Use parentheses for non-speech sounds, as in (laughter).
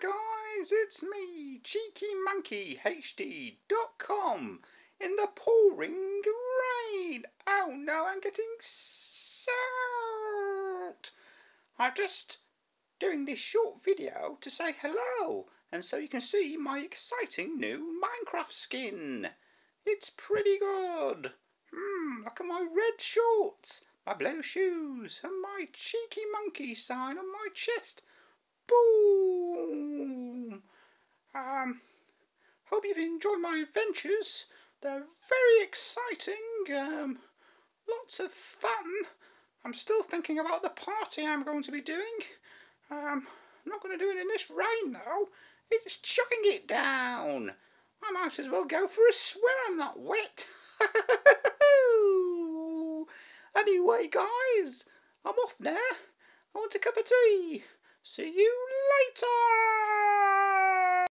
guys, it's me, Cheeky Monkey HD.com in the pouring rain. Oh no, I'm getting soaked. I'm just doing this short video to say hello and so you can see my exciting new Minecraft skin. It's pretty good. Hmm, look at my red shorts, my blue shoes and my cheeky monkey sign on my chest. Boom! Hope you've enjoyed my adventures. They're very exciting. Um, lots of fun. I'm still thinking about the party I'm going to be doing. Um, I'm not going to do it in this rain though. It's chucking it down. I might as well go for a swim. I'm not wet. (laughs) anyway, guys, I'm off now. I want a cup of tea. See you later.